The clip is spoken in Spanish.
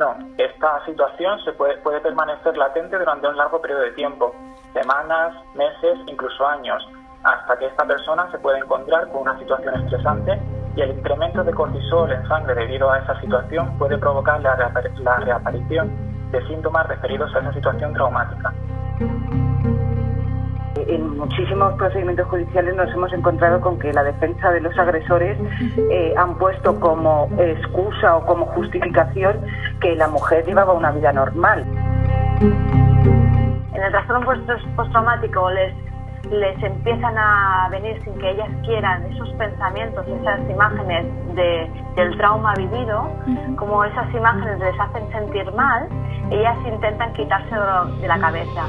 No, esta situación se puede, permanecer latente durante un largo periodo de tiempo, semanas, meses, incluso años, hasta que esta persona se puede encontrar con una situación estresante y el incremento de cortisol en sangre debido a esa situación puede provocar la, la reaparición de síntomas referidos a esa situación traumática. En muchísimos procedimientos judiciales nos hemos encontrado con que la defensa de los agresores eh, han puesto como excusa o como justificación que la mujer llevaba una vida normal. En el trastorno postraumático les les empiezan a venir sin que ellas quieran esos pensamientos, esas imágenes de, del trauma vivido, como esas imágenes les hacen sentir mal, ellas intentan quitárselo de la cabeza.